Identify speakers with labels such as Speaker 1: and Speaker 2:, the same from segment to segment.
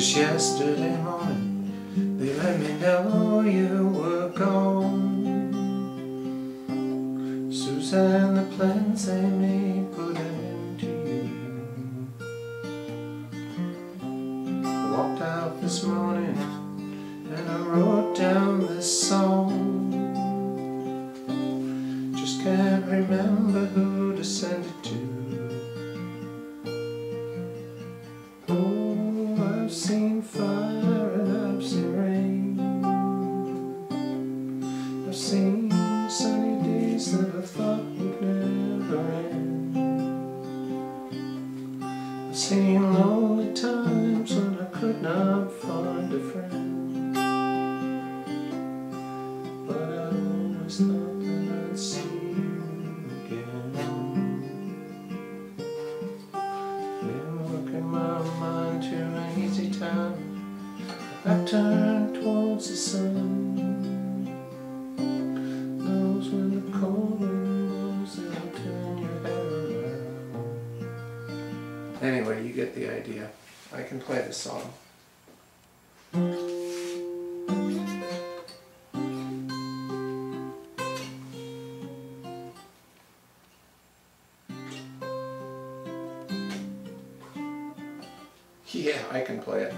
Speaker 1: Just yesterday morning They let me know you were gone. Suzanne, the plans they made put an end to you. I walked out this morning And I wrote down this song that I thought you'd never end. I've seen lonely times when I could not find a friend. But I always thought that I'd see you again. Been working my mind to an easy time Anyway, you get the idea. I can play the song. Yeah, I can play it.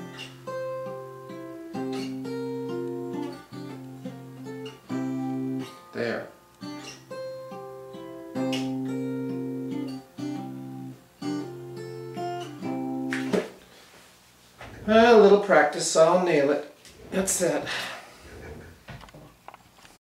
Speaker 1: There. A little practice, so I'll nail it. That's that.